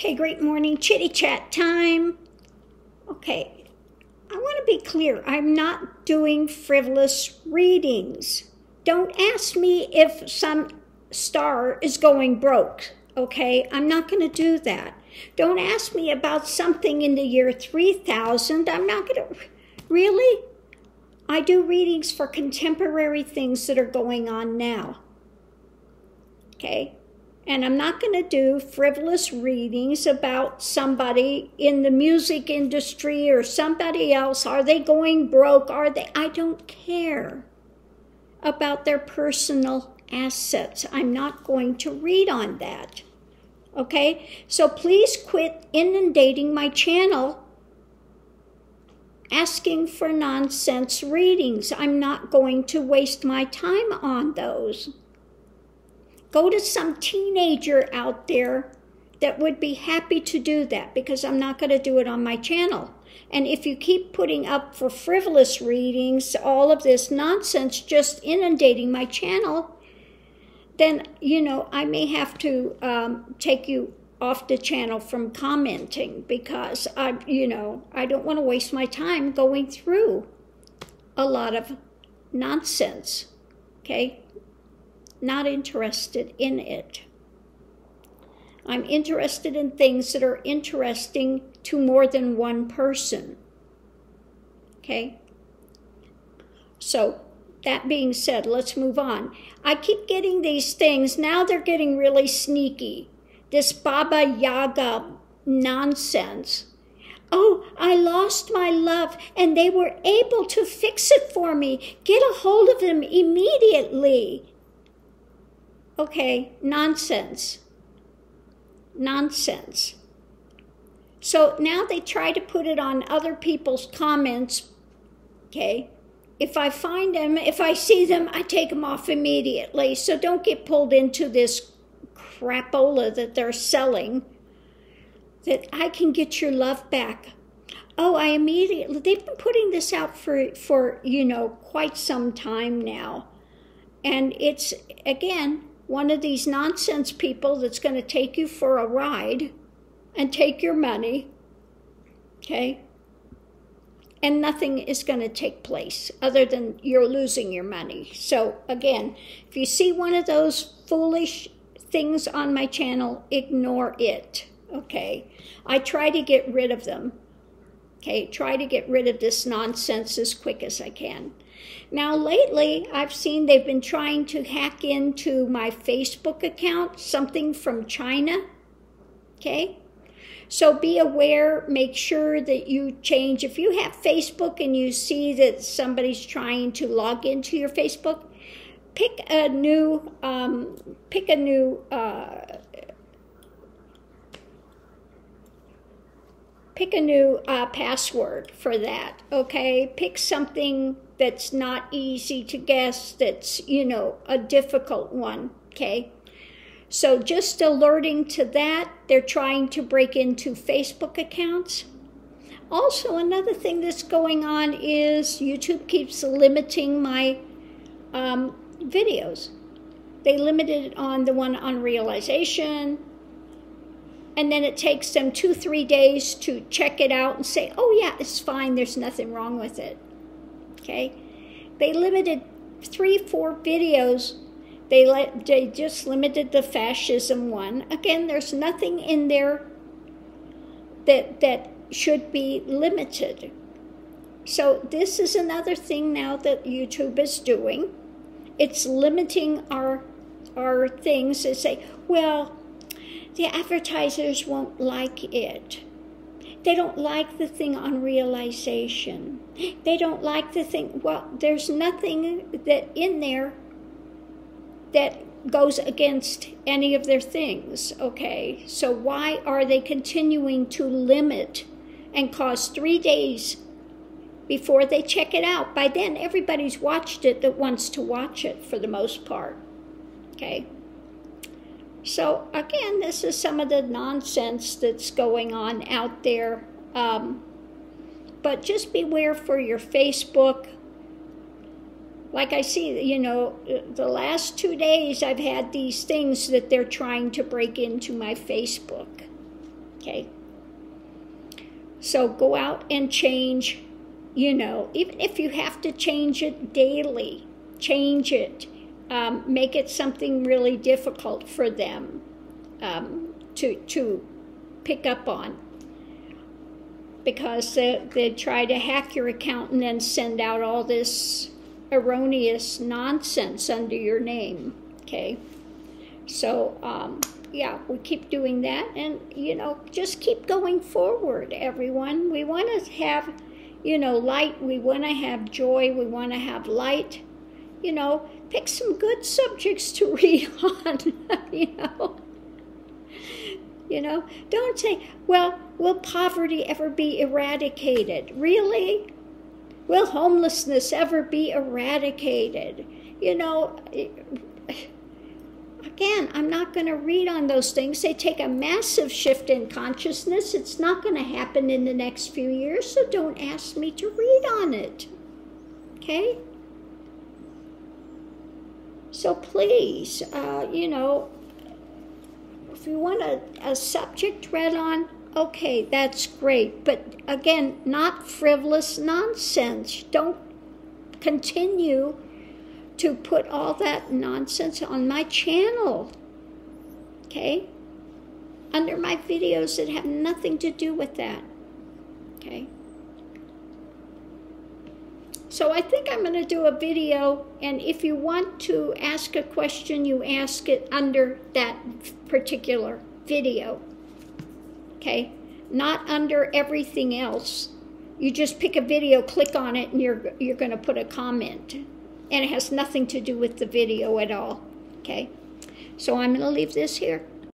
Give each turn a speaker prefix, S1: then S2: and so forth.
S1: Okay, great morning, chitty chat time. Okay, I want to be clear. I'm not doing frivolous readings. Don't ask me if some star is going broke. Okay, I'm not going to do that. Don't ask me about something in the year 3000. I'm not going to. Really? I do readings for contemporary things that are going on now. Okay? And I'm not going to do frivolous readings about somebody in the music industry or somebody else. Are they going broke? Are they? I don't care about their personal assets. I'm not going to read on that. Okay? So please quit inundating my channel asking for nonsense readings. I'm not going to waste my time on those. Go to some teenager out there that would be happy to do that because I'm not going to do it on my channel. And if you keep putting up for frivolous readings, all of this nonsense just inundating my channel, then, you know, I may have to um, take you off the channel from commenting because I, you know, I don't want to waste my time going through a lot of nonsense. Okay? Not interested in it. I'm interested in things that are interesting to more than one person. Okay? So, that being said, let's move on. I keep getting these things, now they're getting really sneaky. This Baba Yaga nonsense. Oh, I lost my love and they were able to fix it for me. Get a hold of them immediately. Okay, nonsense. Nonsense. So now they try to put it on other people's comments. Okay. If I find them, if I see them, I take them off immediately. So don't get pulled into this crapola that they're selling that I can get your love back. Oh, I immediately, they've been putting this out for, for, you know, quite some time now. And it's, again, one of these nonsense people that's going to take you for a ride and take your money, okay? And nothing is going to take place other than you're losing your money. So, again, if you see one of those foolish things on my channel, ignore it, okay? I try to get rid of them, okay? Try to get rid of this nonsense as quick as I can. Now, lately, I've seen they've been trying to hack into my Facebook account, something from China. Okay? So be aware, make sure that you change. If you have Facebook and you see that somebody's trying to log into your Facebook, pick a new, um, pick a new, uh, pick a new uh, password for that, okay? Pick something that's not easy to guess, that's, you know, a difficult one, okay? So just alerting to that, they're trying to break into Facebook accounts. Also, another thing that's going on is YouTube keeps limiting my um, videos. They limited it on the one on realization, and then it takes them two, three days to check it out and say, oh, yeah, it's fine, there's nothing wrong with it okay? They limited three, four videos. They let they just limited the fascism one. Again, there's nothing in there that that should be limited. So this is another thing now that YouTube is doing. It's limiting our our things to say, well, the advertisers won't like it. They don't like the thing on realization. They don't like the thing. Well, there's nothing that in there that goes against any of their things, okay? So why are they continuing to limit and cause three days before they check it out? By then, everybody's watched it that wants to watch it for the most part, okay? So, again, this is some of the nonsense that's going on out there. Um, but just beware for your Facebook. Like I see, you know, the last two days I've had these things that they're trying to break into my Facebook. Okay. So go out and change, you know, even if you have to change it daily, change it. Um, make it something really difficult for them um, to, to pick up on because they, they try to hack your account and then send out all this erroneous nonsense under your name. Okay. So, um, yeah, we keep doing that and, you know, just keep going forward, everyone. We want to have, you know, light. We want to have joy. We want to have light. You know, pick some good subjects to read on, you know. You know, don't say, well, will poverty ever be eradicated? Really? Will homelessness ever be eradicated? You know, again, I'm not going to read on those things. They take a massive shift in consciousness. It's not going to happen in the next few years, so don't ask me to read on it. Okay? So please, uh, you know, if you want a, a subject read on, okay, that's great. But again, not frivolous nonsense. Don't continue to put all that nonsense on my channel. Okay? Under my videos that have nothing to do with that. Okay? So I think I'm going to do a video, and if you want to ask a question, you ask it under that particular video. Okay? Not under everything else. You just pick a video, click on it, and you're, you're going to put a comment. And it has nothing to do with the video at all. Okay? So I'm going to leave this here.